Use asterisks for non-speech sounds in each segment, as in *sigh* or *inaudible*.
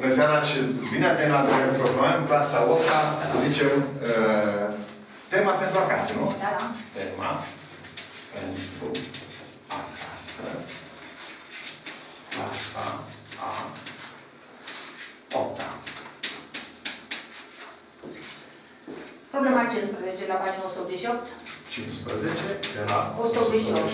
Bună seara și bine ați venit la întâlnire program, clasa 8 să zicem, uh, tema pentru acasă, nu? Da, da. Tema pentru acasă. Clasa a 8 -a. Problema 15 la pagina 188. 15 de la 188.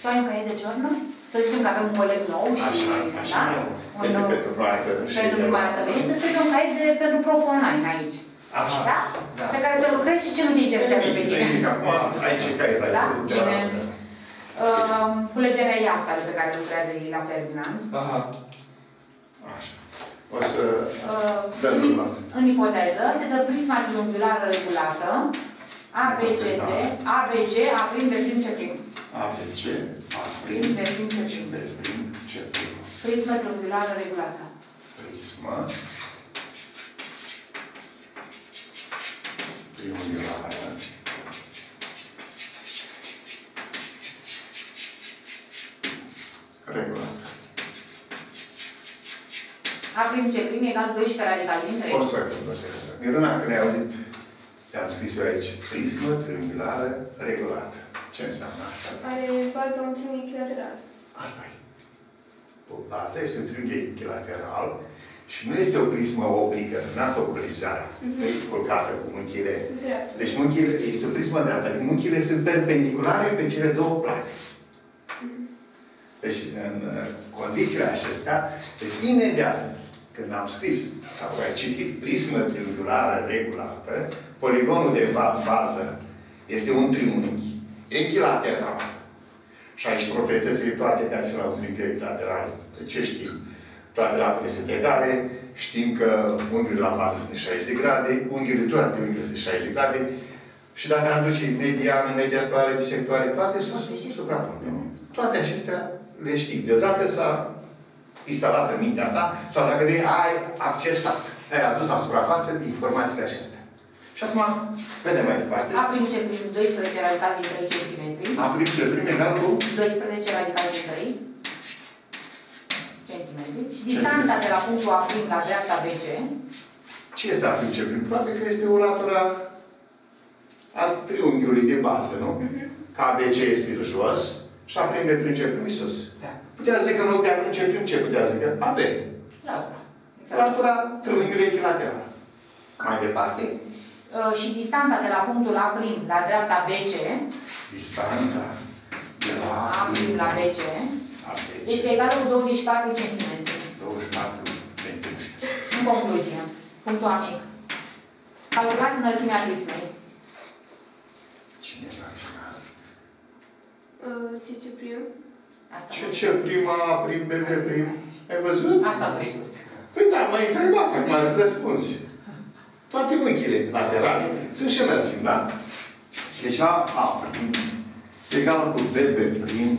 Să ai un caiet de ciornă? Să zicem că avem un coleg nou și... Așa, așa, da? nu. Este Un- pentru proiectă și... Pentru prima dată venit, îți trebuie un caiet de, pentru prof online aici. Așa. Da? Da. Pe care să lucrezi și ce nu te interesează pe tine. Nimic, acum aici e caiet, aici. Da? de Bine. la- Uh, culegerea e asta pe care lucrează ei la Ferdinand. Aha. Așa. O să... Uh, Dăm în, urmă. în ipoteză, se dă prisma triunghiulară regulată, ABCD, ABC, A prim, B prim, C prim. ABC, A Prim, B prim, C și prim. B prim, C prim. Prismă triunghiulară regulată. Prismă. Triunghiulară. Regulată. A prim, C prim egal 12 radical din 3. O secundă, o secundă. Miruna, când ai auzit, te-am scris eu aici, prismă triunghiulară regulată. Ce înseamnă asta? Are baza un triunghi lateral. Asta e. O bază este un triunghi echilateral și nu este o prismă oblică, n-am făcut precizarea. Mhm. E colcată cu mânchile. Dreaptă. Deci mânchile, este o prismă dreaptă. Adică mânchile sunt perpendiculare pe cele două plane. Deci, în uh, condițiile acestea, deci imediat când am scris, sau ai citit prismă triunghiulară regulată, poligonul de ba- bază este un triunghi echilateral. Și aici proprietățile toate care sunt la un triunghi echilateral, de ce știm? Toate latele sunt egale, știm că unghiurile la bază sunt de 60 de grade, unghiurile, toate unghiurile sunt de 60 de grade, și dacă am duce mediană, mediatoare, bisectoare, toate sunt sunt suprapun. Toate acestea le știm. Deodată s-a instalat în mintea ta, sau dacă de ai accesat, ai adus la suprafață informațiile acestea. Și acum, vedem mai departe. A prim, C prim 12 radical din 3 cm. A primit ce prime egal cu 12 radical din 3 cm. Și distanța de la punctul A prim la dreapta BC, ce este a primit ce prim? Probabil că este o latura a triunghiului de bază, nu? Ca ABC este jos și a primit prin ce prim sus. Da. Putea zice că în loc de a primi ce prim, ce putea zice? AB. latura. Latura triunghiului echilateral. Mai departe, Uh, și distanța de la punctul A prim la dreapta BC, distanța de la A prim la BC, ABC. este egală cu 24 cm. 24 cm. În concluzie, punctul A mic. Calculați înălțimea prismei. Cine e național? Uh, Ce ce prim? Asta. Ce, ce prima, prim, BB, prim? Ai văzut? Asta vă știu. Păi da, m-ai întrebat, acum ați răspuns. Toate unghiile laterale sunt și înălțimi, da? Deci A, A prim, egal cu BB prim,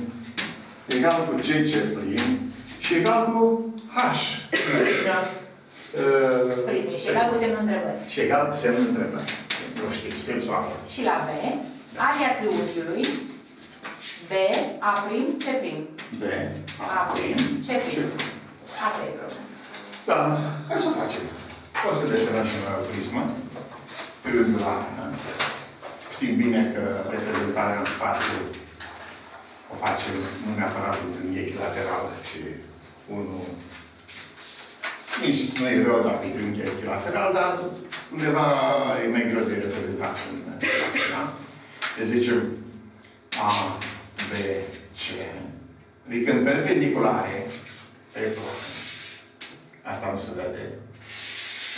egal cu CC prim și egal cu H. Înălțimea, uh, Prismei. Și egal cu semnul întrebării. Și egal cu semnul întrebării. Nu știu, știm să o aflăm. Și la B, aria triunghiului, B, A prim, C prim. B, A prim, C Ce? prim. Asta e problema. Da, hai să o facem. O să desenăm și noi o prismă. Triunghiulară. Știm bine că reprezentarea în spațiu o facem nu neapărat într-un echilateral, ci unul nici nu e rău dacă e triunghi echilateral, dar undeva e mai greu de reprezentat în da? Deci zicem A, B, C, adică în perpendiculare pe bloc. Asta nu se vede.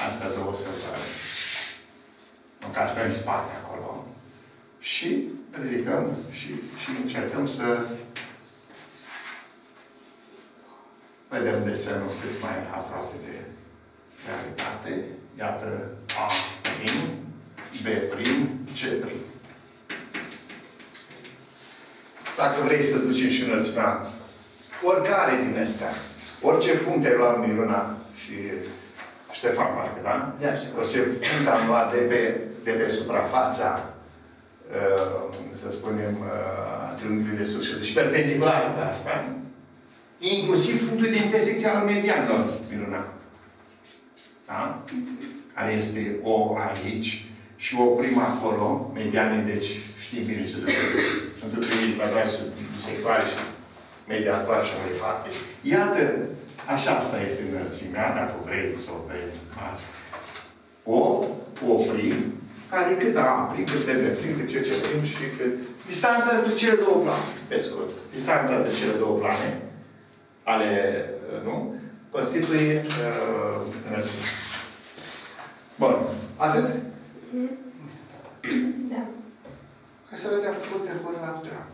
Asta două se vede. Încă asta e în spate acolo. Și ridicăm și, și încercăm să vedem desenul cât mai aproape de realitate. Iată A prim, B prim, C prim. Dacă vrei să duci și înălțimea, oricare din astea, orice punct ai luat Miruna și Ștefan, parcă, da? Da, Ștefan. Orice punct am luat de pe, de pe suprafața, uh, să spunem, uh, triunghiului de sus și deci perpendiculară de asta, inclusiv punctul de intersecție al medianilor, Miruna. da? care este O aici, și o primă acolo, mediane, deci știm bine ce se întâmplă. Sunt întâlniri quadrate și sectoare și mediatoare și mai departe. Iată, așa asta este înălțimea, dacă vrei să o vezi. O, o prim, care cât A prim, cât B prim, cât C, C prim și cât... Distanța între cele două plane, pe scurt. Distanța între cele două plane, ale, nu, constituie uh, înălțimea. Bun. Atât? Da. Hai să vedem cum putem pune la treabă.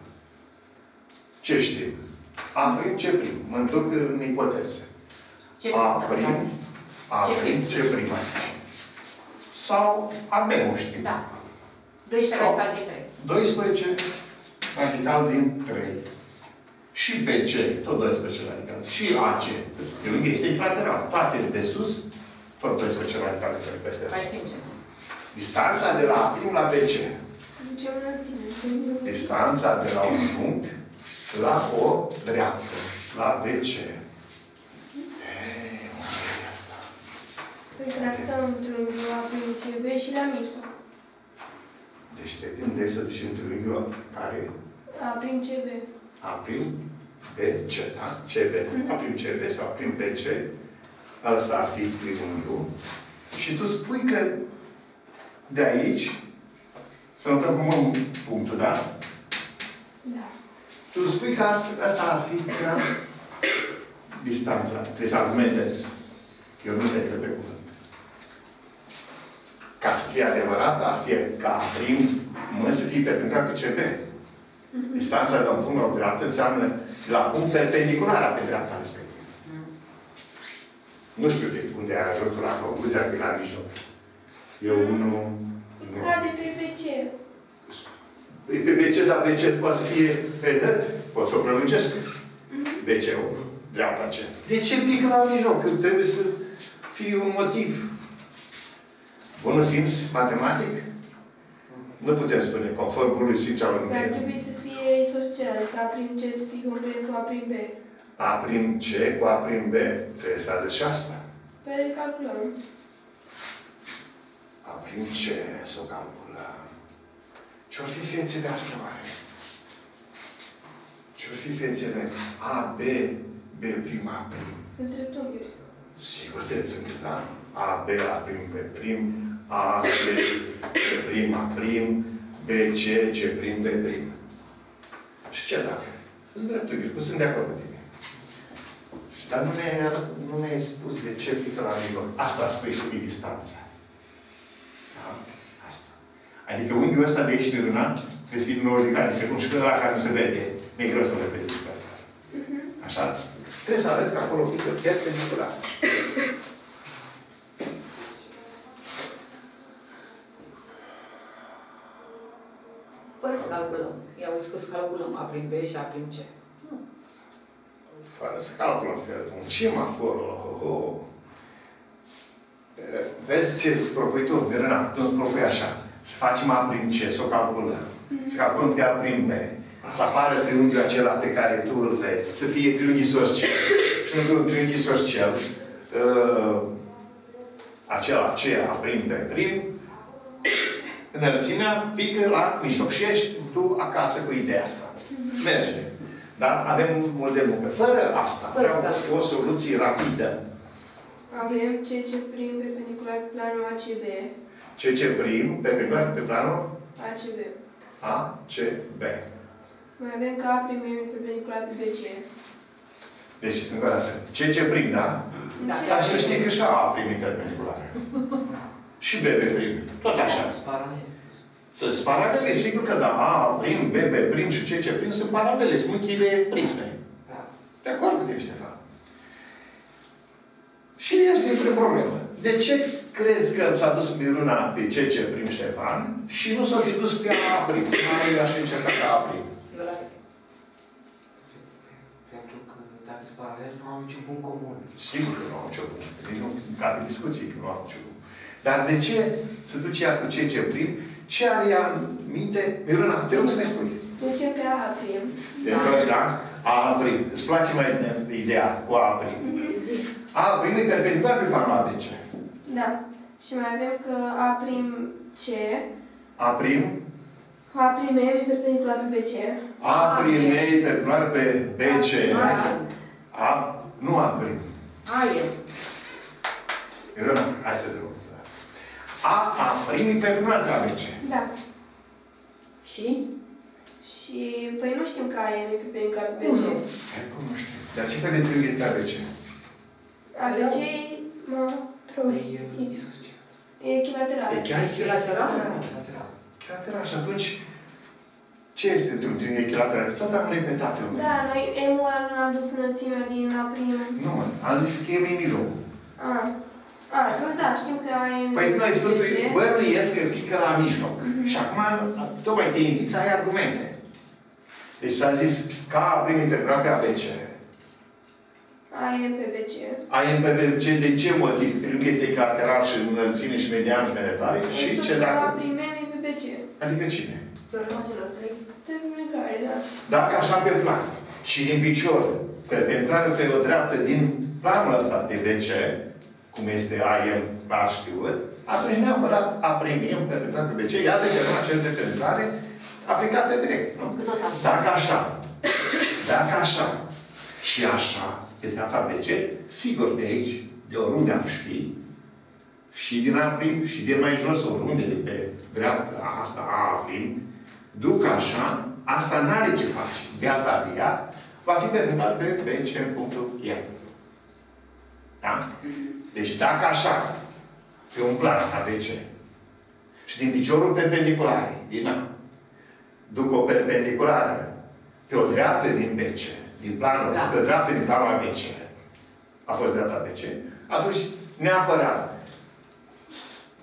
Ce știm? A prim, ce prim? Mă întorc în ipoteză. Ce A prim, A Ce prim, prim? ce prim aici? Sau A B, nu știu. Da. 12 Sau- radical din 3. 12 radical din 3. Și BC, tot 12 radical. Și AC. Pe lângă este equilateral. Toate de sus, tot 12 radical de 3 peste. Mai știm ce. Distanța de la A prim la BC. Ce înălțime? Distanța de la un punct la o dreaptă, la BC. Ei, unde e asta? Păi asta într-unghiul A prin CB și la mijloc. Deci te gândești să duci într-un unghiul care A prin CB. A prim BC, da? CB. A prim CB sau A prim BC. Ăsta ar fi triunghiul. Și tu spui că de aici, să notăm cum punctul, da? Da. Tu spui că asta, asta ar fi ca distanța. Trebuie să argumentezi. Eu nu te cred pe cuvânt. Ca să fie adevărat, ar fi ca prim mă să fie perpendicular cu CB. Distanța de la un punct la o dreaptă înseamnă la punct perpendicular pe dreapta respectivă. Nu știu de unde ai ajuns tu la concluzia că e la mijloc. Eu nu... nu. Cade pe BC. Păi Pe BC, dar BC poate să fie pe drept. Pot să o prelungesc. BC-ul, dreapta ce. De ce pică la mijloc? Că trebuie să fie un motiv. Bunul simț matematic? Nu putem spune, conform bunului simț al Dar lumii. trebuie să fie isoscel, adică A prin C să fie complet cu A prin B. A prim C cu A prim B. Trebuie să aduci și asta. Păi calculăm. A prim C, să o calculăm. Ce-or fi fețele astea, oare? Ce-or fi fețele A, B, B prim, A prim? În dreptunghiuri. Sigur, dreptunghi, da? A, B, A prim, B prim, A, C, C prim, A prim, B, C, C prim, B prim. Și ce dacă? Sunt dreptunghi, nu sunt de acord cu tine. Și Dar nu ne-ai nu ne spus de ce pică la mijloc. Asta spui și e distanța. Da? Asta. Adică unghiul ăsta de aici pe luna, trebuie să fie din orice adică nu știu că la care nu se vede, nu e greu să repezi lucrul asta. Așa? Trebuie să arăți că acolo pică perpendicular. Fără să calculăm. I-au spus calculăm A prin B și A prin C. Fără să calculăm că muncim acolo. Oh, oh. Eh, Vezi ce îți propui tu, Mirena? Tu îți propui așa. Să facem A prin C, să o calculăm. Să calculăm pe A prin B. Să apară triunghiul acela pe care tu îl vezi. Să fie triunghi isoscel. Și într-un triunghi isoscel, uh, acela C, A prin B prim, înălțimea pică la mijloc. Și ești tu acasă cu ideea asta. Merge. Dar avem mult de muncă. Fără asta, Fără vreau asta. o soluție rapidă. Avem CC prin perpendicular pe planul ACB. Ce ce prim, pe primar, pe planul ACB. A, C, B. Mai avem că A prin e perpendicular pe BC. Deci, încă o dată. Ce ce prim, da? Da. Ce- Dar să știi că și A prim e perpendicular. și B, B prim. Tot așa. Sunt paralele, sigur că da. A prim, B, B prim și C, C prim sunt paralele, sunt unghiile prisme. De acord cu tine, Ștefan. Și ești dintr-o problemă. De ce crezi că s-a dus Miruna pe C, C prim Ștefan și nu s-a fi dus pe A prim? Mai aș fi încercat pe A prim. Eu la fel. Pentru că dacă sunt paralel, nu au niciun punct comun. Sigur că nu au nicio punct. Nici nu cabe discuții că nu au nicio punct. Dar de ce se duce ea cu C, C prim? Ce are ea în minte? Miruna, te rog să ne spui. Deci pe A prim. De tot, da? A prim. Îți place mai ideea cu A prim. Zi. A prim e perpendicular pe planul ABC. Da. Și mai avem că A prim C, A prim, A prim M e perpendicular pe BC. A prim E perpendicular pe BC. A e. A, nu A prim. A e. Irona, hai să vedem. A, A prim e perpendicular pe ABC. Da. Și? Și, păi nu știm că A e perpendicular pe BC. Unu. Hai, cum nu știu. Dar ce fel de triunghi este ABC? ABC e, mă, Păi, echilateral. E chiar Echilateral? Lateral. Echilateral. Și atunci, ce este într-un triunghi echilateral? Tot am repetat-o. Da, noi M-ul ăla nu l-am dus înălțimea din A prim. Nu, mă, am zis că e în mijlocul. A. A, atunci da, știm că A e Păi noi spus, BC. bănuiesc că pică la mijloc. Mhm. Și acum, tocmai te invit să ai argumente. Deci s-a zis că A prim integral pe ABC. A e pe BC. A în PBC, de ce motiv? Pentru că este echilateral și înălțime și median și mai departe. Și Știu ce că dacă... A prim M e pe BC. Adică cine? Teorema celor trei. Terminare, da. Dacă așa pe plan și din picior, perpendiculară pe o dreaptă din planul ăsta de BC, cum este AM la știut, atunci neapărat aprimim perpendicular pe BC, iată că rămân acele perpendiculare aplicate direct, nu? Că tot am. Dacă așa, dacă așa și așa, pe dreapta BC, sigur de aici, de oriunde am fi, și din A prim, și de mai jos, oriunde de pe dreapta asta, A prim, duc așa, asta n-are ce face. Beata de ea va fi perpendicular pe BC în punctul E. Da? Deci dacă așa, pe un plan ABC, și din piciorul perpendicular, din A, duc o perpendiculară pe o dreaptă din BC, din planul, Da. pe o dreaptă din planul ABC, a fost dreapta ABC, atunci neapărat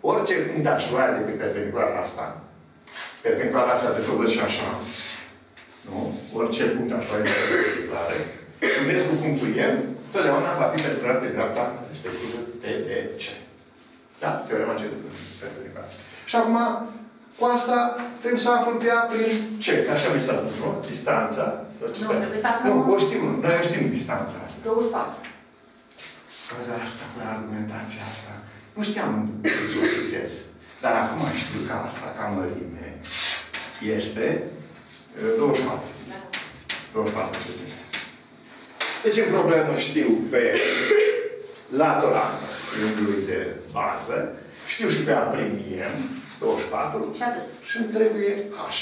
orice punct aș lua de pe perpendiculara asta, perpendiculara asta de făcut și așa, nu? Orice punct aș lua de pe perpendiculare, unesc cu punctul E, totdeauna va fi perpendicular pe dreapta respectivă TDC. Da? Teorema ce perpendicular. Și acum, cu asta trebuie să aflu pe ea prin ce? Că așa mi s-a spus, nu? Distanța. Sau ce Nu, să- trebuie să aflăm- Nu, o știm, noi o știm distanța asta. 24. Fără asta, fără argumentația asta. Nu știam ce o fixez. Dar acum știu că asta, ca mărime, este uh, 24. Da. 24 cm. Deci, în problemă, știu pe latura triunghiului de bază, știu și pe A prim M, 24, Și atât. și îmi trebuie H.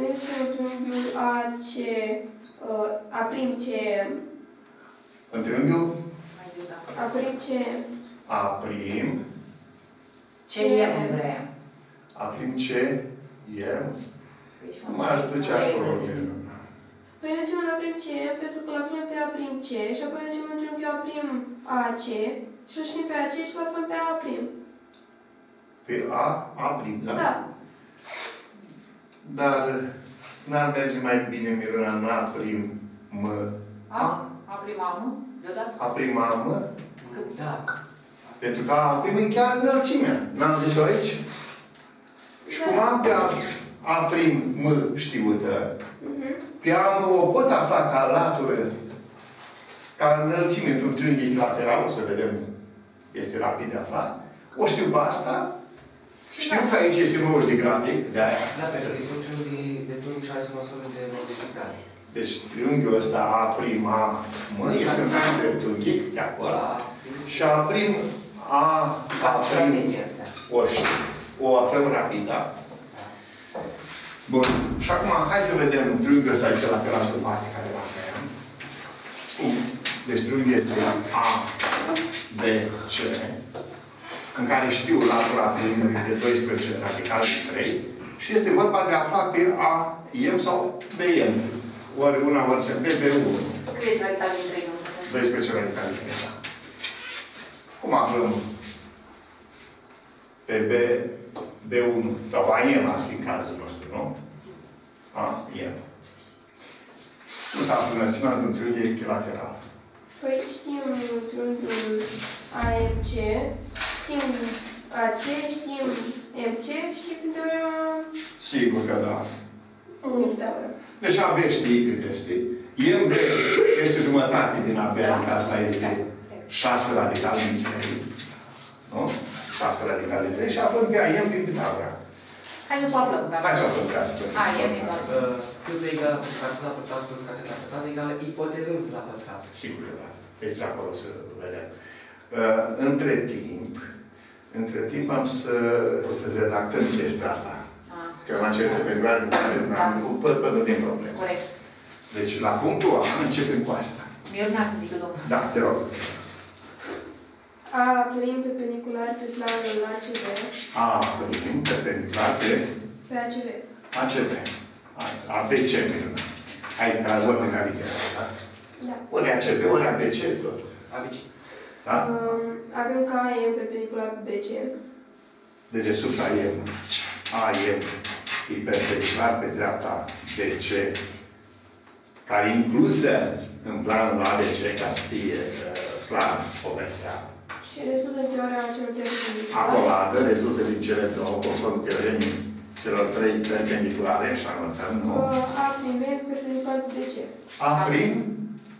Este un triunghiul AC, uh, A prim C, În triunghiul Mai eu, da. A prim C, A prim, Ce e, Andreea? A prim C, M, Deci, nu m-aș duce acolo. Păi mergem la prim C, pentru că la punem pe A prim C și apoi mergem în triunghiul A prim AC și îl știm pe AC și la punem pe A prim. Pe A, A prim, da? Da. Dar n-ar merge mai bine, Miruna, în A prim, M, A? A prima mă? Deodată? A prim, A, M, Da. pentru că A prim e chiar înălțimea. N-am zis-o aici? Și cum am pe A, A prim, M știută, Mhm. pe A, M o pot afla ca latură, ca înălțime într-un triunghi lateral, o să vedem, este rapid de aflat. O știu pe asta, știu că aici este 90 de grade, de aia. Da, pentru că e tot triunghi de triunghi și are măsură de modificare. Deci triunghiul ăsta A prima M este un triunghi dreptunghic de acolo. Și A prim A, A prim este. o, ș- o aflăm rapid, da? Bun. Și acum hai să vedem triunghiul ăsta aici la pelantul mare care l avem. Cum? Deci triunghiul este A, B, C, în care știu latura triunghiului de 12 radical și 3 și este vorba de a afla pe A, M sau B, M. Ori una, ori ce, B, B1. Scrieți radical din 3, nu? 12 radical și 3, da. Cum aflăm pe B, B1 sau AM ar fi în cazul nostru, nu? A, M. Nu s-a aflat înălțimea într-un triunghi echilateral. Păi știm triunghiul AMC, știm AC, știm MC și prin teorema Sigur că da. unitară. Deci AB știi cât este. MB este jumătate din AB, Da. adică asta este 6 radical din 3. Nu? Și 6 radical din 3 și aflăm pe AM prin Pitagora. Hai să o aflăm. că- Hai să o aflăm ca să Hai, e egal. Uh, Cât de egal cateta la pătrat plus cateta la pătrat egală ipotezând la pătrat. Sigur că da. Deci acolo să vedem. Uh, între timp, între timp am să, o să redactăm chestia asta. Ah, Că am încercat pe grad, nu pot pădărim probleme. Corect. Deci la punctul A începem cu asta. Eu nu să zic domnul. Da, te rog. A prim perpendicular pe planul ACV, A prim perpendicular pe pe ACV. ACV. ABC, minunat. Hai, dar ordinea literală, da? Da. Ori ACB, ori ABC, tot. Abici. Da? Um, avem ca AM perpendicular pe BC. De desubt AM, AM e perpendicular pe dreapta BC, care e inclusă în planul ABC ca să fie uh, clar povestea. Și rezultă în teoria celor trei perpendiculare. Acoladă rezultă din cele două, conform teoremii celor trei perpendiculare, și anotăm, nu? Că A prim M perpendicular pe BC. A prim,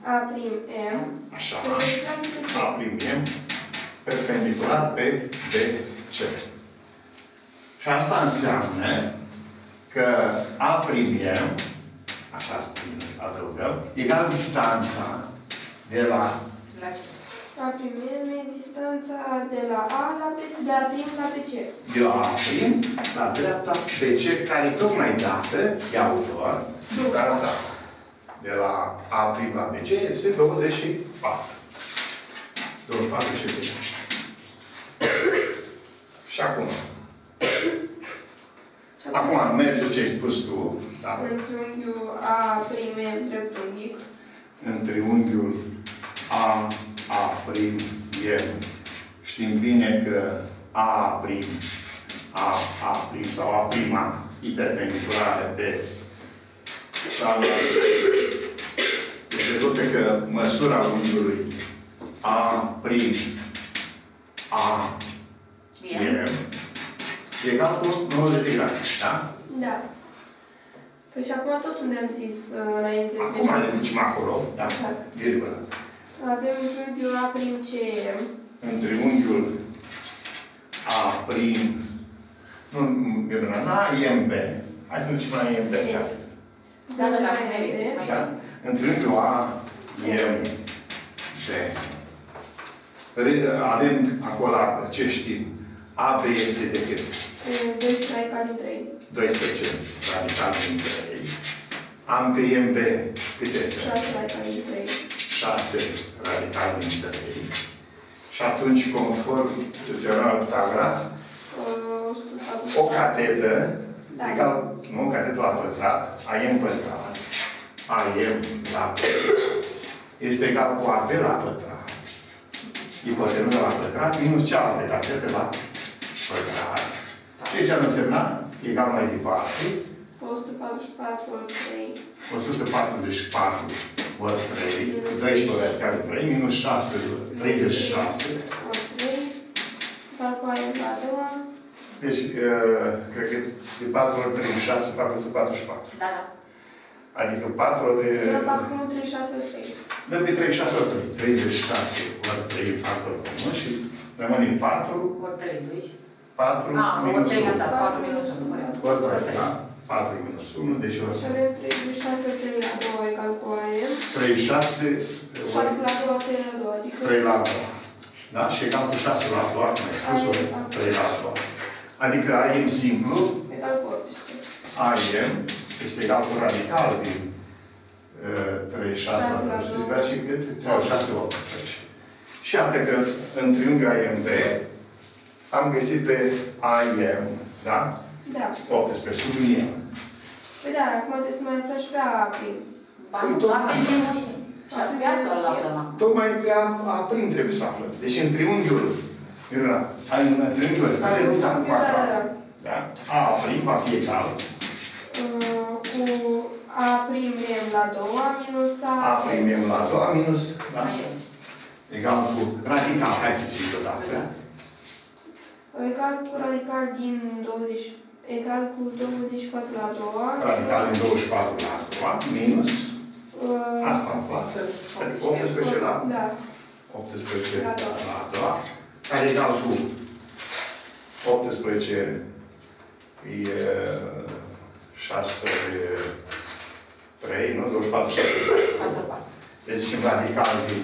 A prim M așa, perpendicular pe BC. A prim M, perpendicular pe BC. Și asta înseamnă că A prim M, așa spune, adăugăm, egal distanța de la La A prim M e distanța de la A la B, de la prim la BC. de la A prim la dreapta BC, care tocmai dată, ia autor, distanța de la A prim la BC este 24. 24 și BC. Și acum, Și acum, acum merge ce ai spus tu, da? în triunghiul A prim M dreptunghic, în triunghiul A, A prim, M. Știm bine că A prim, A, A prim sau A prima e perpendiculară pe sau Deci rezultă că măsura unghiului A prim, A, Bine. M e egal cu 90 de grade, da? da. Păi și acum tot unde am zis uh, înainte de Acum ne ducem acolo, da? Așa. Virgulă. Avem triunghiul A prim CM, în triunghiul A prim, nu, nu, nu, A, IMB. Hai să ducem la IMB. ca să- Da, da, da, A, mai M, bine, mai Da? bine. În triunghiul A, IMB. Re- Avem acolo, ce știm? AB este de cât? 12 radical din 3. 12 radical din 3. Am pe IMB cât este? 6 radical din 3. 6 radical din 3. Și atunci, conform teorema Pitagora, Uh, 140. o catetă Da. egal, nu, catetă la pătrat, AM pătrat, AM la pătrat, este egal cu AB la pătrat, ipotenuză la pătrat, minus cealaltă catetă la pătrat. Și ce ar însemna? Egal mai departe, 144 ori 3. 144 ori 3, 12 verticale 3, minus 6, 36. Ori 3. Calculăm la a doua. Deci, uh, cred că de 4 ori 36 fac 144. Da, da. Adică 4 ori... Da, acum 36 ori 3. Dăm pe 36 ori 3. 36 ori 3 factor 1 și rămâne 4, Ori 3, 12. 4 Ah, ori minus 3 am 1. dat, 4 minus 1, corect. Ori 3, da? 4 minus 1, deci ori Și avem 36 ori 3 la 2 egal cu AM. 36 6 ori la 2, 3 la 2. Adică 3 la 2. Da? Și egal cu 6 la 2, am mai spus ori 3 la 2. Adică AM simplu, egal cu 18. AM este egal cu radical din uh, 3, 6 Șase la la 2, două. dar și cât? 3, 6, 18. Și iată că în triunghiul AMB am găsit pe AM, da? Da. 18, subliniem. Păi da, acum trebuie să mai aflăm și pe A prim. Ba, nu, doar pe mine nu știu. Și pe asta îl aflăm acum. Tocmai pe A, A prim trebuie să aflăm. Deci în triunghiul, 그러나 자유는 등교 스타일 동작 과가 a oprim va fi egal. Cu a primem la 2 minus a... A primem la 2 minus... Da? Egal cu radical, hai să zic odată. Da. Egal cu radical din 20... Egal cu 24 la 2. Radical din 24 la 2 minus... Uh, Asta am aflat, adică 18 la... Da. 18 la 2 care e egal cu 18 e 6 3, nu? 24, 6. 4, 4. Deci zicem radical din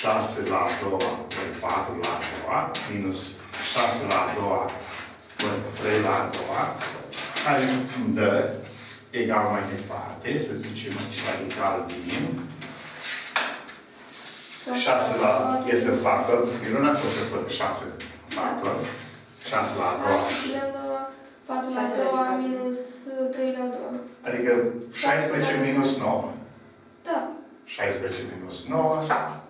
6 la a doua, ori 4 la a doua, minus 6 la a doua, ori 3 la a doua, care îmi dă egal mai departe, să zicem aici radical din 6 la, e să facă, eu nu am fost să fac 6 factor, 6 la a doua, Lângă 4 la 2 minus 3 la 2. adică 16 minus 9. Da. 16 minus 9, 7.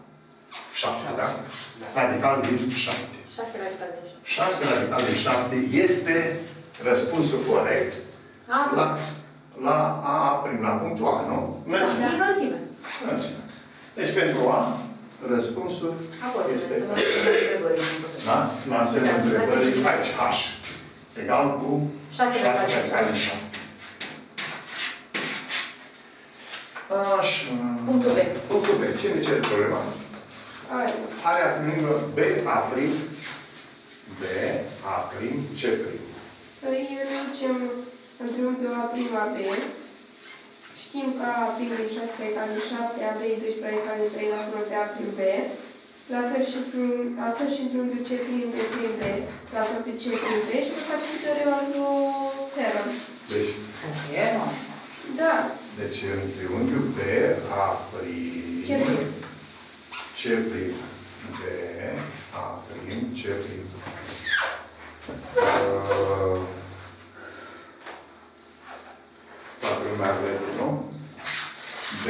7, da? Radical din 7. 6 radical de 7. 6 radical din 7 este răspunsul corect A, la, la A prim, la punctul A, nu? Înălțime. din înălțime. Înălțime. Deci pentru A, răspunsul Acolo, este, întrebări. da? La semnul întrebării, aici, H. Egal cu 6 6 radical de radical 7. din 7. Așa. Punctul B. Punctul B. Ce ne cere problema? Ai. Area triunghiului B A prim, B A prim, C prim. Păi reducem în triunghiul A prima B. Știm că A prim e 6 egal de 7, AB e 12 egal de 3 la urmă pe A prim B. La fel și, triung- la fel și în triunghiul C prim B prim B, la fel pe C prim B și pe face teorema lui Heron. Deci, E, nu. Da. deci în triunghiul B A prim, C prim. C prim, B A prim, C prim. Uh, lumea vede, nu? B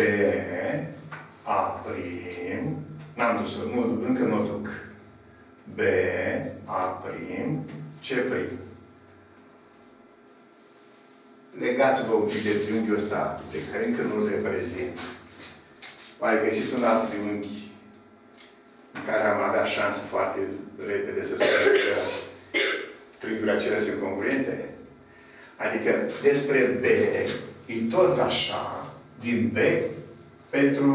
A prim, n-am dus nu, încă nu duc. B A prim, C prim. Legați-vă un pic de triunghiul ăsta, pe care încă nu-l reprezint. Mai găsiți un alt triunghi în care am avea șanse foarte repede să spun că triunghiurile acelea sunt congruente? Adică despre B, e tot așa, din B, pentru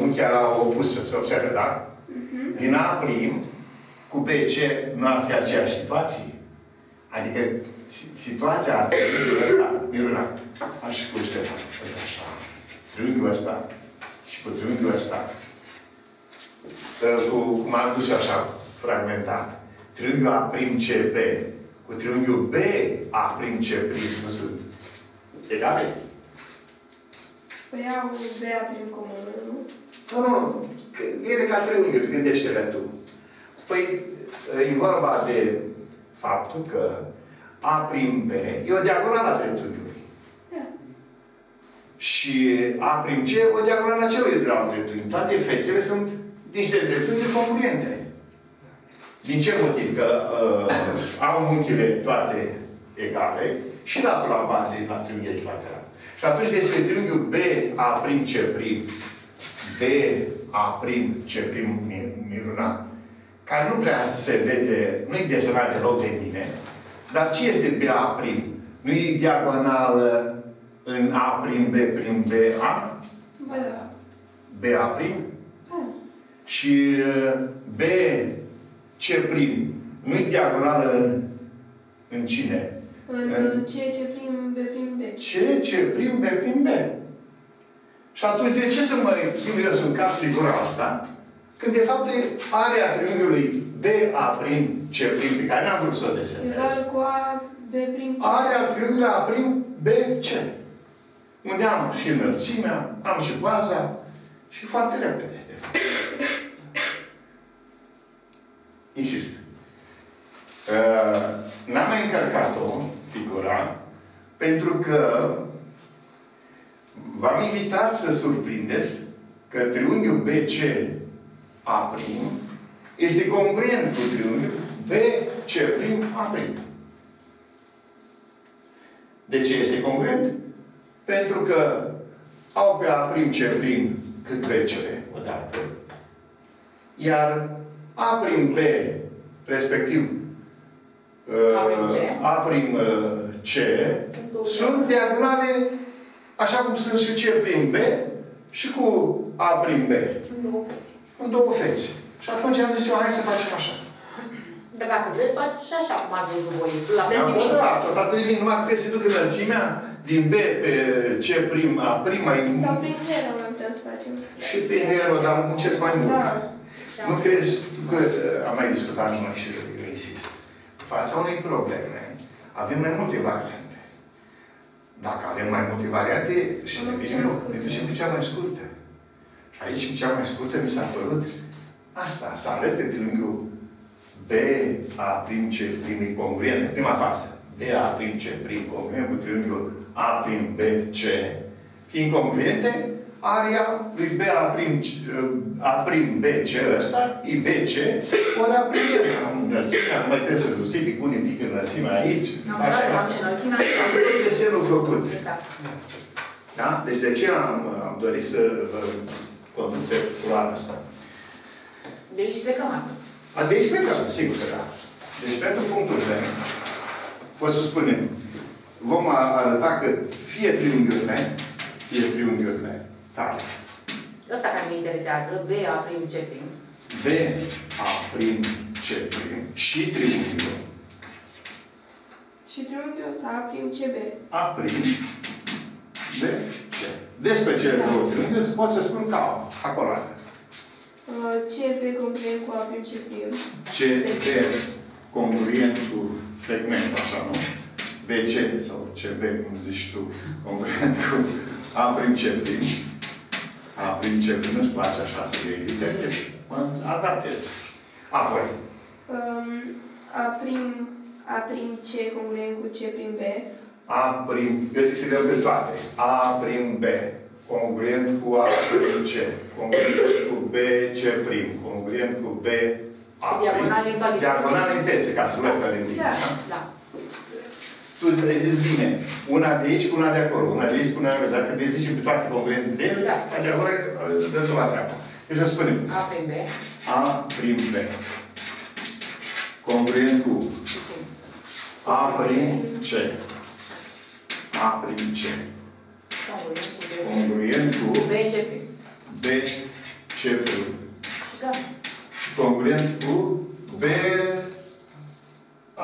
unchia opusă, se observă, da? Din A prim, cu BC nu ar fi aceeași situație. Adică si- situația triunghiului ăsta, Miruna, aș și cu Ștefan, uite așa, triunghiul ăsta și cu triunghiul ăsta, cu, cum am dus așa, fragmentat, triunghiul A prim CB cu triunghiul B A prim C prim nu sunt egale? Păi au B A prim comună, nu? Nu, nu, nu. Că ele ca triunghiuri, gândește-le tu. Păi, e vorba de faptul că A prim B e o diagonală a dreptunghiului. Da. Și A prim C o diagonală a celui de la dreptunghi. Toate fețele sunt niște dreptunghi congruente. Din ce motiv? Că uh, au unchile toate egale și latura bazei la triunghi echilateral. Și atunci despre triunghiul B A prim C prim, B A prim C prim mi- Miruna, care nu prea se vede, nu-i desenat deloc de mine, dar ce este B A prim? Nu e diagonală în A prim B prim B A? Ba da. B A prim? Da. Și uh, B C prim nu-i diagonală în, în cine? În În- C, C prim, B prim, B. C, C prim, B prim, B. Și atunci de ce să mă chimui eu să încap figura asta? Când de fapt e area triunghiului B A prim, C prim, pe care n-am vrut să o desenez. Egal cu A, B prim, C. Area triunghiului A prim, B, C. Unde am și înălțimea, am și baza și foarte repede, de fapt. Insist. Uh, N-am mai încărcat-o, figura, pentru că v-am invitat să surprindeți că triunghiul BC A' este congruent cu triunghiul BC' A'. De ce este congruent? Pentru că au pe A' C' cât BC odată. Iar A' B, respectiv uh, A' C, sunt diagonale așa cum sunt și C prin B și cu A prin B. În două fețe. În două fețe. Și atunci am zis eu, hai să facem așa. Dar dacă vreți, faci și așa cum ați văzut voi. La fel Da, nimic. bă, da, tot atât de bine, numai că trebuie să duc înălțimea din B pe C prim, A prima, Sau prin hero mai putem să facem. și prin hero, dar muncesc mai mult. Da. Nu crezi că uh, am mai discutat noi și eu insist. În fața unei probleme avem mai multe variante. Dacă avem mai multe variante și ne bine, ne ducem pe cea mai scurtă. Și aici, pe cea mai scurtă, mi s-a părut asta, să arăt că triunghiul B A prim C prim e congruent în prima față. B A prim C prim congruent cu triunghiul A prim B C. Fiind congruente, aria lui B A prim, C, A prim B C ăsta, e B C, ori A prim B. Am înălțimea, nu mai trebuie să justific un pic înălțimea aici. Am luat, am și înălțimea. Am văzut desenul făcut. Exact. Da? Deci de ce am, am dorit să vă conduc pe culoarea asta? De aici plecăm acum. A, de aici plecăm, sigur că da. Deci pentru punctul B, o să spunem, vom a- arăta că fie triunghiurile, fie triunghiurile tale, Ăsta care ne interesează, B, A, prim, C, prim. B, A prim, C prim și triunghiul Și triunghiul ăsta A prim CB. A prim, B, C. Despre cele două triunghiuri pot să spun ca acolo. Uh, CB congruent cu A prim C prim. C, B, congruent cu segmentul, așa, nu? BC sau CB, cum zici tu, congruent cu A prim C prim. A prim C prim, îți place așa să iei litere, mă adaptez. Apoi, Um, A prim A prim C congruent cu C prim B. A prim, eu zic să le iau pe toate. A prim B, congruent cu A prim C, congruent cu B C prim, congruent cu B A prim. Diagonale în toate Diagonale în fețe, ca să nu pe limbi. Da. Da. Tu ai zis bine, una de aici cu una de acolo, una de aici cu una de acolo. Dacă te zici pe toate congruente între ele, Da. faci acolo, rezolvat treaba. Deci să spunem, A, prim, B. A prim B, congruent cu și prim. A prim C, A prim C, Congruent cu B. congruent cu Cu B, C, prim. B C prim, Și gata. congruent cu B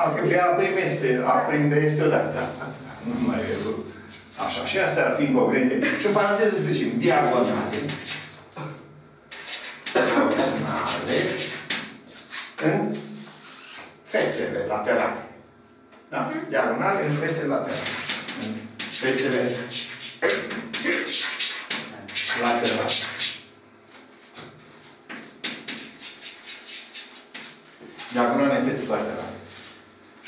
A, că B A prim este, A prim B este odată, da, da, da, nu mai e Așa, și astea ar fi congruente. Și în paranteză să zicem, diagonale. Diagonale în fețele laterale. Da? Diagonale în fețele laterale. În fețele laterale. Diagonale în fețele laterale.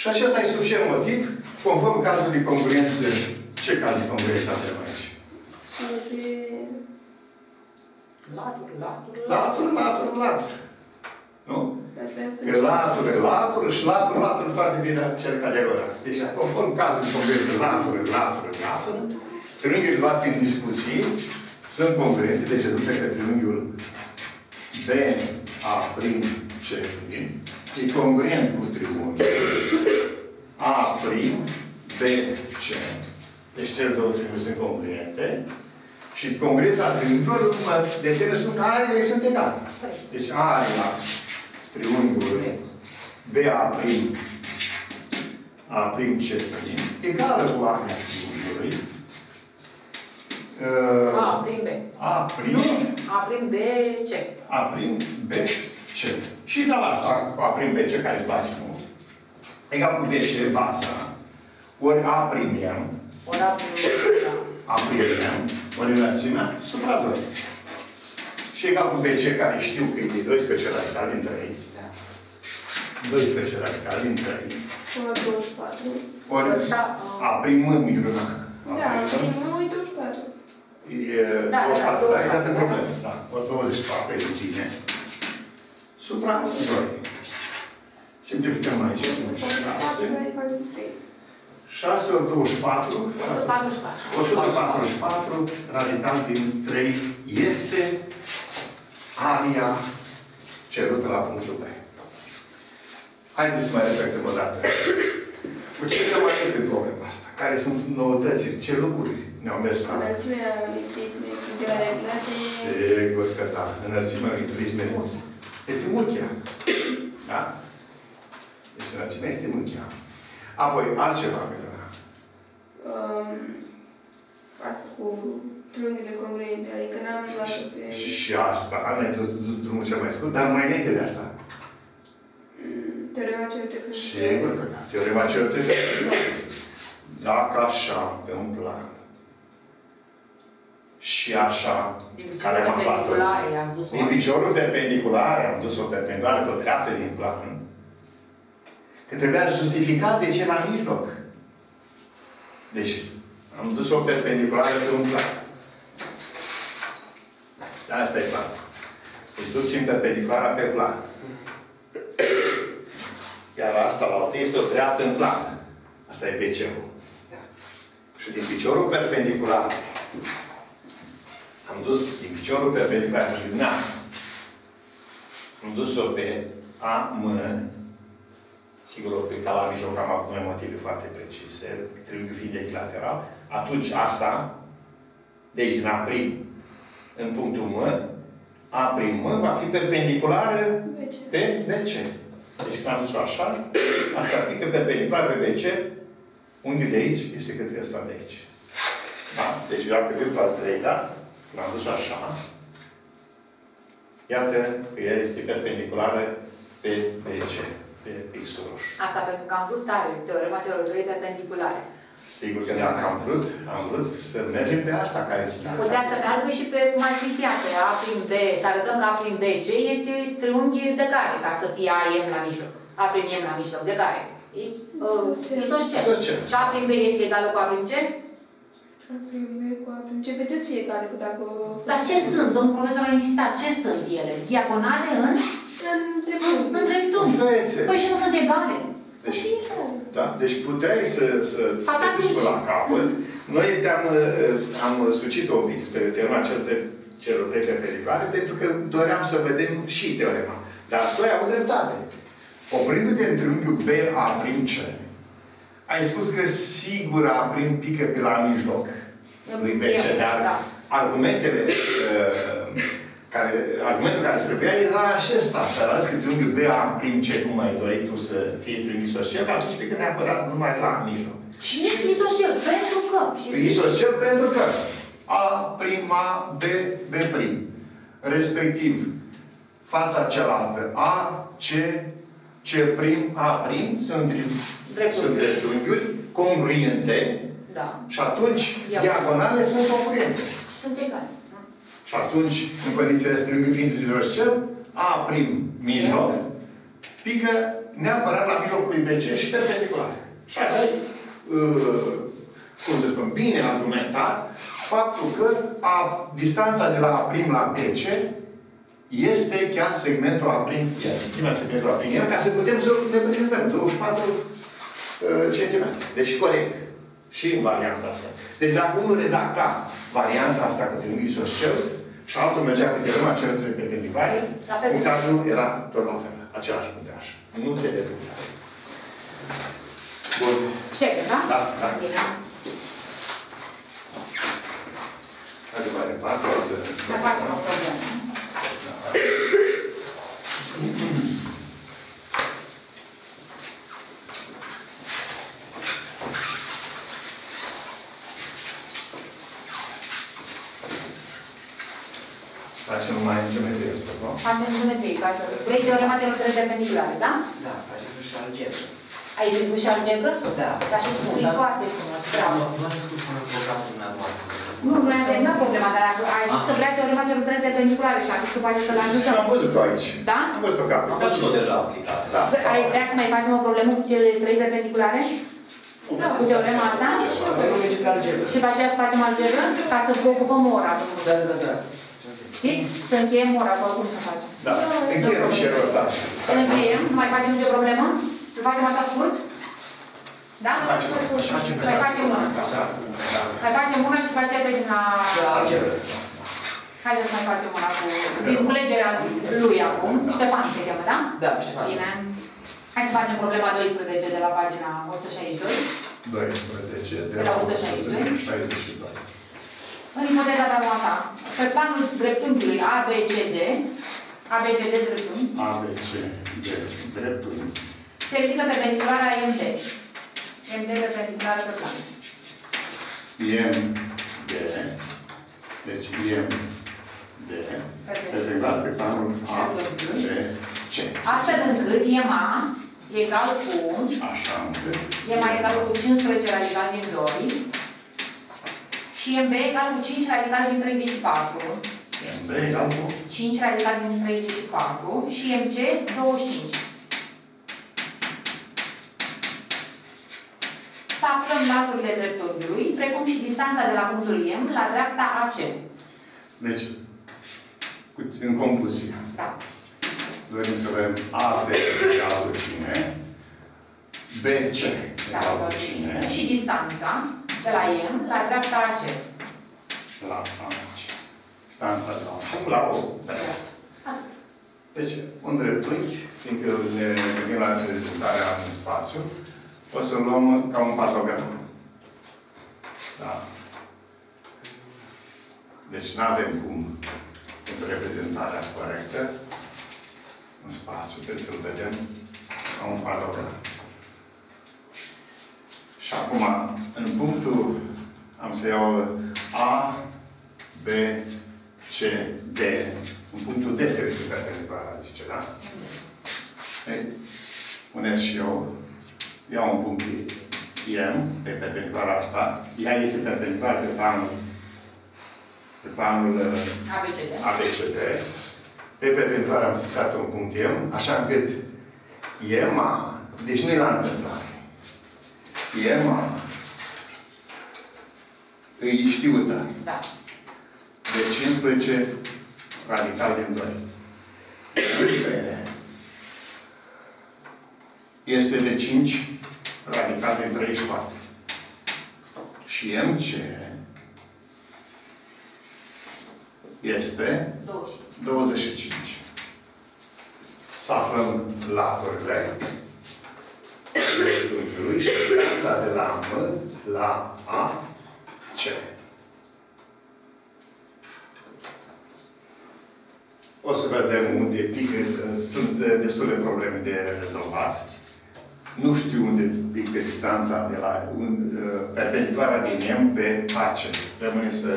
Și acesta e suficient motiv, conform cazului de congruență. Ce caz de congruență avem aici? CB Laturi, laturi, Laturi, laturi, laturi. Nu? Trebuie Că laturi, laturi și laturi, laturi, toate din acele categorii. Deci, conform cazului de congruență, laturi, laturi, laturi, triunghiurile luate în discuții sunt congruente, deci rezultă că triunghiul B A prim C prim e congruent cu triunghiul A prim B C. Deci cele două triunghiuri sunt congruente și congruența triunghiurilor mă determină spun că arele sunt egale. Deci area triunghiului BA prim A prim C prim egală cu area triunghiului uh, A, prim, B. A prim Nu, A, prim, B, C. A prim B C. Și de la asta cu A prim B C care îți place mult. Egal cu B C baza. Ori A prim M, Ori A, prim, da. A prim M, ori înălțimea, supra 2. Și egal cu BC care știu că e de 12 radical din 3. Da. 12 radical din 3. Ori 24. Ori Așa, A prim M minună. Da, primul e 24. E Da, 24, da, dar e dat în 24, problemă. Da, ori 24 e puține. Supra 2. Simplificăm aici. 4 radical din 3. 6 ori 24. 144. 144 radical din 3 este aria cerută la punctul B. Haideți să mai reflectăm o dată. Cu ce ne mai este problema asta? Care sunt noutățile? Ce lucruri ne-au mers la Înălțimea unui prisme cu reglate. Sigur că da. Înălțimea unui prisme este muchea. Da? Apoi, altceva, Miruna. Um, asta cu triunghiile congruente, adică n-am luat pe... Și asta, Ana, e du- du- drumul cel mai scurt, dar mai înainte de asta. mm, Teorema celor Sigur că da. Teorema celor trei. Dacă așa, pe un plan, și așa, Din care am piciorul aflat-o. perpendicular, i-am dus Din piciorul perpendicular, am dus-o perpendiculară pe o treaptă din plan, că trebuia justificat de ce la mijloc. Deci, am dus-o perpendiculară pe un plan. Asta e plan. Deci ducem perpendiculara pe plan. Iar asta la altă este o treaptă în plan. Asta e BC-ul. Și din piciorul perpendicular am dus din piciorul perpendicular, am zis, na, am dus-o pe A, M, sigur, pe ca la mijloc am avut noi motive foarte precise, triunghiul fiind echilateral, atunci asta, deci din A prim, în punctul M, A prim M va fi perpendiculară pe BC. Deci când am dus-o așa, asta pică perpendicular pe BC, unghiul de aici este către ăsta de aici. Da? Deci vreau că viu al treilea, când am dus-o așa, iată că ea este perpendiculară pe BC, pe pixul roșu. Asta pentru că am vrut tare, teorema celor trei perpendiculare. Sigur că dacă am vrut, am vrut să mergem pe asta care Putea să meargă și pe cum ai zis iată, A prin B, să arătăm că A prin B, C este triunghi de care, ca să fie A, M la mijloc. A prin M la mijloc, de care? E, uh, Isoscel. Isoscel. Și A prin B este egală cu A prin C? Ce vedeți fiecare cu dacă... Dar ce sunt? Domnul profesor a insistat. Ce sunt ele? Diagonale în? Între În dreptunghi. Influențe. Păi și nu sunt egale. Deci, da? Deci puteai să, să, să te duci Atunci. până la capăt. Noi te-am uh, am sucit-o un pic spre teorema celor trei, celor trei perpendiculare pentru că doream să vedem și teorema. Dar tu ai avut dreptate. Oprindu-te în triunghiul B A prin C, ai spus că sigur A prin pică pe la mijloc lui BC, dar Da. argumentele uh, care, argumentul care se trebuia era acesta, să arăți că triunghiul B A prin C, cum ai dorit tu să fie triunghi isoscel, atunci pică neapărat numai la mijloc. Și este isoscel, pentru că. Și Isoscel pentru că A prim A, B, B prim. Respectiv, fața cealaltă A, C, C prim, A prim sunt, tri- Dreptunghiuri. sunt dreptunghiuri congruente Da. și atunci Ia. diagonale sunt congruente. Și sunt egale. Și atunci, în condițiile astea, triunghiul fiind isoscel, A prim mijloc, pică neapărat la mijlocul lui BC și perpendicular. Și aveai, uh, cum să spun, bine argumentat faptul că a, distanța de la A prim la BC este chiar segmentul A prim el. Chimea segmentul A prim el, ca să putem să ne prezentăm 24 uh, centimetri. Deci corect. Și în varianta asta. Deci dacă unul redacta varianta asta cu triunghiul isoscel și altul mergea pe teorema celor trei perpendiculare, La fel. punctajul era tot la fel. Același punctaj. Nu trebuie punctaj. Bun. Șefe, da? Da, da. Bine. Haideți mai departe. Mai facem o problemă. Facem numai în geometrie, spun, nu? Facem geometrie, ca să... Vrei teorema celor trei perpendiculare, da? Da, face și algebră. Ai trecut și algebră? Da. Dar și tu e foarte frumos, bravo. V-ați spus în programul dumneavoastră. Nu, noi am terminat problema, dar ai zis că vrea teorema celor trei perpendiculare și atunci tu faci să-l Și ajutăm. am văzut-o aici. Da? Am văzut-o că Am văzut-o deja aplicat. Da. Ai vrea să mai facem o problemă cu cele trei perpendiculare? Da. Cu teorema asta? Avem o lege pe algebră. Și după aceea să facem algebră? Ca să vă ocupăm ora. domnule. Da, da, da. Știți? Să încheiem ora sau cum să facem. Da. Încheie fișierul ăsta. Să încheiem? Nu mai facem nicio problemă? Să facem așa scurt? Da? Facem. Mai facem una. Da. Da. Mai facem una și după aceea trecem la... Da, algebră. Haideți să mai facem una cu... Din culegerea lui acum. Ștefan se cheamă, da? Da, Ștefan. Bine. Hai să facem problema 12 de la pagina 162. 12 De la 162. 62. În ipoteza de ta, pe planul dreptunghiului ABCD, ABCD dreptunghi, A, B, C, D, dreptul. se ridică perpendiculara MD. MD perpendiculară pe plan. IM de, deci IM de, perpendicular pe planul A, B, C. Astfel încât EMA egal cu Așa încât EMA egal cu 15 radical din 2 și MB egal cu 5 radical din 34. MB egal cu 5 radical din 34 și MC 25. Să aflăm laturile dreptunghiului, precum și distanța de la punctul M la dreapta AC. Deci, cu- în concluzie, Da. dorim să vedem AB egal cu cine, BC Da, egal cu cine, și distanța de la M la dreapta AC. la AC. Stanța de la un la O. Da. Deci, un dreptunghi, fiindcă ne gândim la reprezentarea în spațiu, o să luăm ca un patogram. Da. Deci nu avem cum, pentru reprezentarea corectă, în spațiu, trebuie să-l vedem ca un patogram. Și acum, în punctul, am să iau A, B, C, D. În punctul D se ridică perpendiculara, zice, da? Ei, puneți și eu, iau un punct M, pe perpendiculara asta, ea este perpendiculară pe planul, pe planul uh, ABCD. ABCD. Pe perpendiculară am fixat un punct M, așa încât EMA, deci nu e la întâmplare. EMA îi știută Da. de 15 radical din 2. Este de 5 radical din 34. Și MC este 25. 25. Să aflăm laturile dreptunghiului și distanța de la M la A, C. O să vedem unde pică, sunt destule probleme de rezolvat. Nu știu unde pică distanța de la un, perpendiculara din M pe AC. Rămâne să,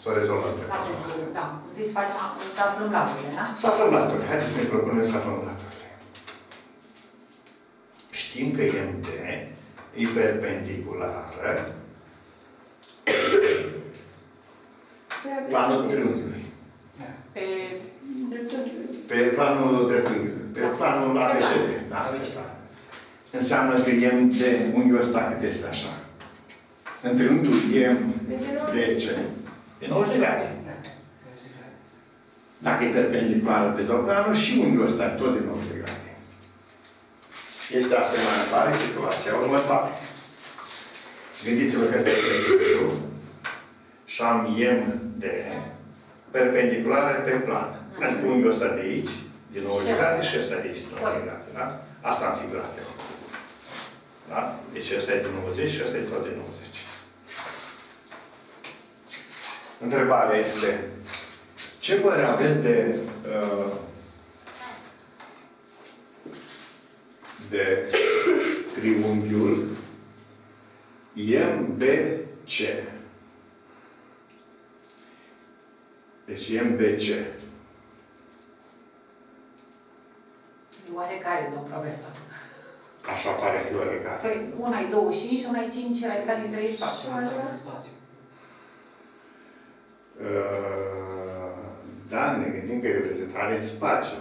să o rezolvăm. pe Da, parcurs. da. Întâi să facem, să aflăm laturile, da? Să aflăm laturile. Haideți să ne propunem să aflăm laturile. Știm că MD e perpendiculară planul triunghiului. Pe Dreptunghiului. Pe planul dreptunghiului. Pe planul ABCD. Da? ABC. Înseamnă că MD, unghiul ăsta cât este așa? În triunghiul MDC e 90 de grade. Dacă e perpendiculară pe două planuri și unghiul ăsta e tot de 90 de grade. Este asemănătoare situația următoare. Gândiți-vă că ăsta e triunghiul și am MD perpendiculară pe plan. Adică unghiul ăsta de aici, de 90 de grade, și ăsta de aici, de 90 de grade. Da? Asta am figurat eu. Da? Deci ăsta e de 90 și ăsta e tot de 90. Întrebarea este, ce părere aveți de uh, de triunghiul MBC? Deci MBC. oarecare, domn profesor. Așa pare fi oarecare. Păi, una e 25 și una e 5 radical din 34. Și notează spațiu. Uh, Da, ne gândim că e reprezentare în spațiu.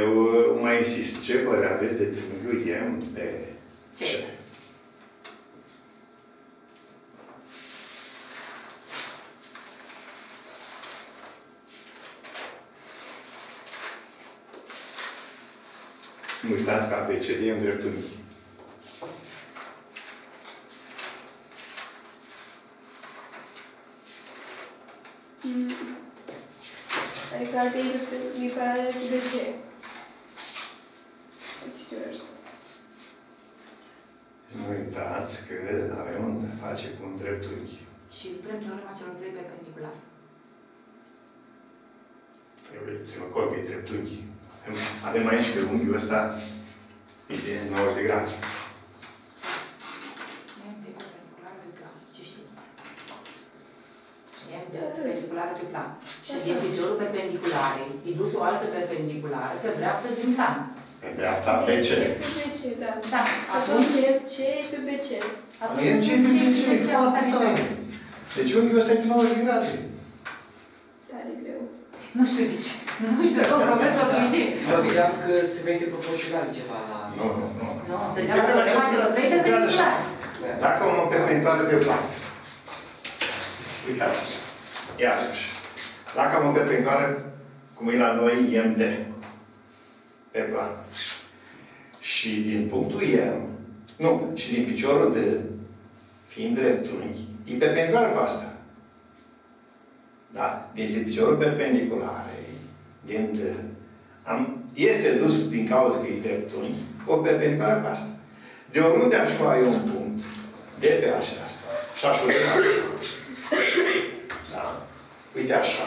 Eu uh, mai insist, ce părere aveți de triunghiul M de Ce? Uitați că ABCD e în dreptunghi. Mm. Adică alte e paralel cu de ce? Deci, de asta. Nu uitați că avem un face cu un dreptunghi. Și vrem teorema celor trei perpendiculare. Trebuie să țină cont că e dreptunghi. Avem- Avem aici că unghiul ăsta e de 90 de grade. perpendiculară pe plan. Și din piciorul perpendiculare, e dus o altă perpendiculară pe dreapta din plan. Pe dreapta pe deci, ce? Pe ce, da. Da. Atunci ce e pe BC. E ce e pe BC, e foarte tare. Deci unghiul ăsta e pe 90 de grade. Tare greu. Nu știu de ce. Nu știu, domnul *laughs* profesor, da, da. nu știu. Mă gândeam că se vede proporțional ceva la nu, nu, nu. Nu, se dea la problema celor trei perpendiculare. Da. Dacă o perpendiculară pe plan. Uitați așa. Iarăși. Dacă am o perpendiculară, cum e la noi, IMD, pe plan. Și din punctul M, nu, și din piciorul D, fiind dreptunghi, e perpendiculară cu asta. Da? Deci din piciorul perpendicular, din D, am, este dus din cauza că e dreptunghi, o perpendiculară cu asta. De oriunde aș lua eu un punct, de pe așa asta, și aș lua așa. Da? Uite așa.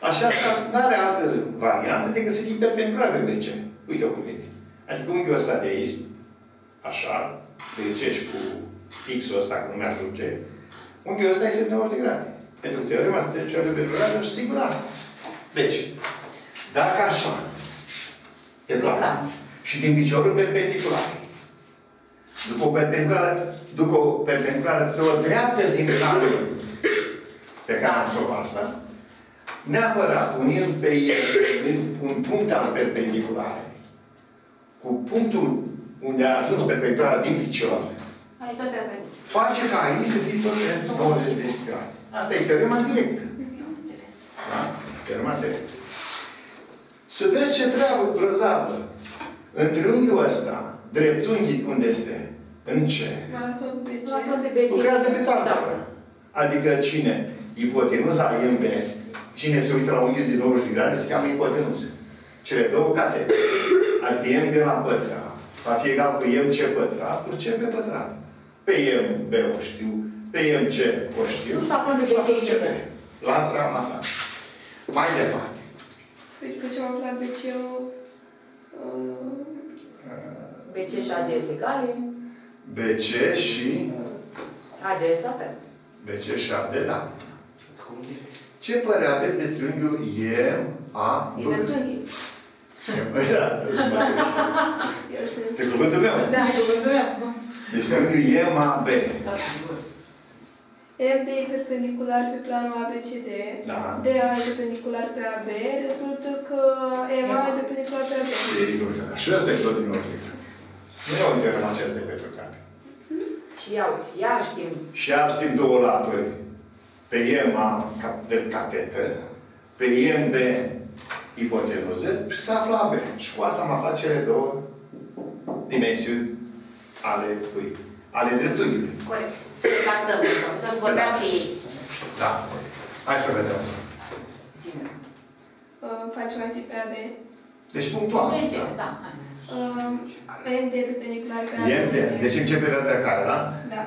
Așa asta nu are altă variantă decât să fie perpendicular pe BC. Uite-o cum vine. Adică unghiul ăsta de aici, așa, BC și cu X-ul ăsta, că nu mi-ajunge, unghiul ăsta este 90 de grade. Pentru că teorema de trecerea de perpendicular și sigur asta. Deci, dacă așa, pe plan, și din piciorul perpendicular, după o perpendiculară, după o perpendiculară pe o dreaptă din planul pe care am să o asta, neapărat unind pe el un punct al perpendiculare cu punctul unde a ajuns perpendiculara din picior, Ai tot perpendicular. face ca aici să fie tot pe 90 de grade. Asta e teorema directă. Am înțeles. Da? Teorema directă. Să vezi ce treabă grozavă. În triunghiul ăsta, dreptunghic unde este? În ce? M-a lăsat pe BC. La front de BC. Lucrează pe Da. tabără. Adică cine? Ipotenuza MB. Cine se uită la unghiul de 90 de grade se cheamă ipotenuză. Cele două catete. Adică MB la pătrat. Va fi egal cu MC pătrat plus C pe pătrat. Pe MB o știu, pe MC o știu. Nu s-a front de și la BC CB. La am aflat. Mai departe. Păi după ce am aflat BC-ul, uh, BC și ADS egale. BC și ADS la fel. BC și AD, da. Îți comunic. Ce părere aveți de triunghiul EA? E dreptunghi. *laughs* eu sunt... Pe cuvântul meu. Da, e cuvântul meu. Deci triunghiul EMAB. Da, sigur. MD e perpendicular pe planul ABCD, Da. DA e perpendicular pe AB, rezultă că EMA e perpendicular pe AB. Sigur că da. Și ăsta e tot din nou frică. Nu e o întrebare la cel de pentru care. Și ia uite, iar știm. Și iar știm două laturi. Pe EMA ca- de catetă, pe EMB ipotenuză și se află AB. Și cu asta am aflat cele două dimensiuni ale cui? Ale dreptunghiului. Corect. Să tratăm, să să vorbească ei. Da. Hai să vedem. Bine. Uh, facem mai întâi pe AB. Deci punctual. BC, da. hai. Uh, MD e perpendicular pe AB. EMD. Deci începe de care, da? Da.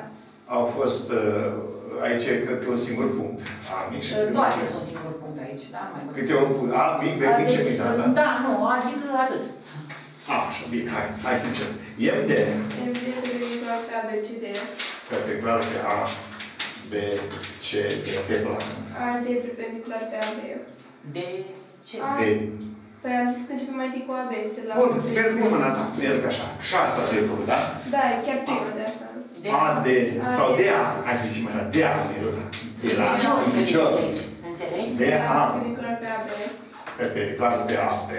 Au fost, uh, aici cred că un singur punct. A mic și Nu acest un singur punct aici, da? Mai mult. Câte un punct. A mic, B mic și mic, da? da? Da, nu, adică atât. A, așa, bine, hai, hai să începem. EMD, MD e perpendicular pe ABCD. perpendicular pe A, B, C, D, pe plan. AD e perpendicular pe AB. De ce? A. D. Păi am zis că începem mai întâi cu AB, se la... Bun, merg cu mâna ta, merg așa. Și asta trebuie făcut, da? Da, e chiar prima de asta. De A, D, sau D, A, hai să zicem așa, D, A, de la Picior, picior. Înțelegi? D, A, Perpendicular pe AB. perpendicular pe A, B,